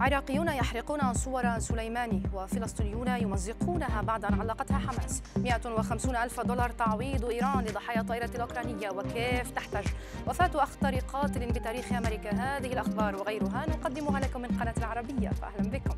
عراقيون يحرقون صور سليماني وفلسطينيون يمزقونها بعد أن علقتها حماس. 150 ألف دولار تعويض إيران لضحايا الطائرة الأوكرانية وكيف تحتج؟ وفاة أخطر قاتل بتاريخ أمريكا هذه الأخبار وغيرها نقدمها لكم من قناة العربية فأهلا بكم.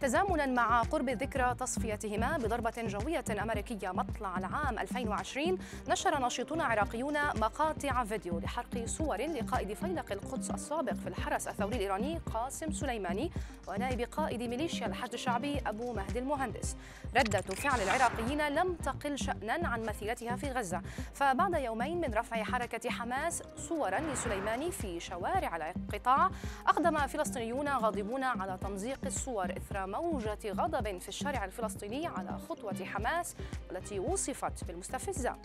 تزامنا مع قرب ذكرى تصفيتهما بضربة جوية أمريكية مطلع العام 2020 نشر ناشطون عراقيون مقاطع فيديو لحرق صور لقائد فيلق القدس السابق في الحرس الثوري الإيراني قاسم سليماني ونائب قائد ميليشيا الحشد الشعبي أبو مهدي المهندس. ردة فعل العراقيين لم تقل شأنا عن مثيلتها في غزة. فبعد يومين من رفع حركة حماس صورا لسليماني في شوارع القطاع أقدم فلسطينيون غاضبون على تمزيق الصور إثر موجة غضب في الشارع الفلسطيني على خطوة حماس التي وصفت بالمستفزة.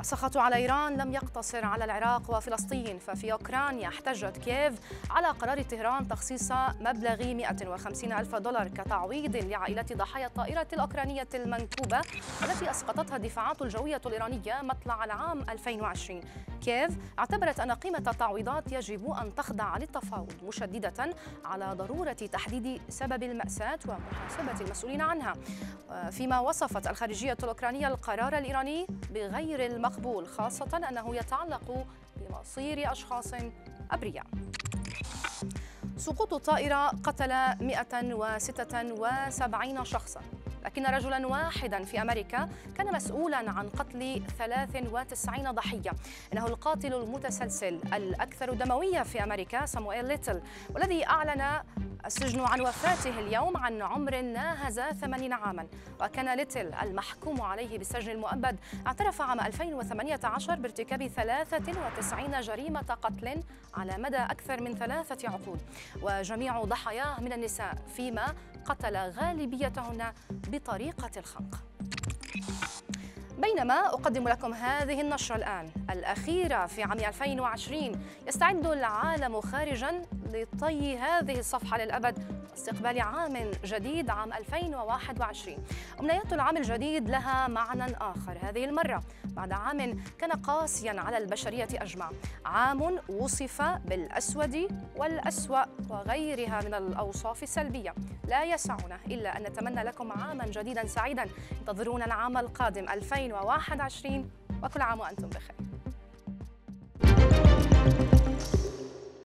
السخط على إيران لم يقتصر على العراق وفلسطين ففي أوكرانيا احتجت كييف على قرار طهران تخصيص مبلغ 150 ألف دولار كتعويض لعائلات ضحايا الطائرة الأوكرانية المنكوبة التي أسقطتها الدفاعات الجوية الإيرانية مطلع العام 2020 كييف اعتبرت أن قيمة التعويضات يجب أن تخضع للتفاوض مشددة على ضرورة تحديد سبب المأساة ومحاسبة المسؤولين عنها. فيما وصفت الخارجية الأوكرانية القرار الإيراني بغير المقبول خاصة أنه يتعلق بمصير أشخاص أبرياء. سقوط الطائرة قتل 176 شخصاً. لكن رجلا واحدا في أمريكا كان مسؤولا عن قتل 93 ضحية. إنه القاتل المتسلسل الأكثر دموية في أمريكا سامويل ليتل والذي أعلن السجن عن وفاته اليوم عن عمر ناهز 80 عاما. وكان ليتل المحكوم عليه بالسجن المؤبد اعترف عام 2018 بارتكاب 93 جريمة قتل على مدى أكثر من ثلاثة عقود. وجميع ضحاياه من النساء فيما قتل غالبيتهن بطريقة الخنق. بينما أقدم لكم هذه النشرة الآن. الأخيرة في عام 2020 يستعد العالم خارجا لطي هذه الصفحة للأبد استقبال عام جديد عام 2021 أمنيات العام الجديد لها معنى آخر هذه المرة. بعد عام كان قاسيا على البشرية أجمع. عام وصف بالأسود والأسوأ وغيرها من الأوصاف السلبية. لا يسعنا إلا أن نتمنى لكم عاما جديدا سعيدا. انتظرونا العام القادم 2021 وكل عام وأنتم بخير.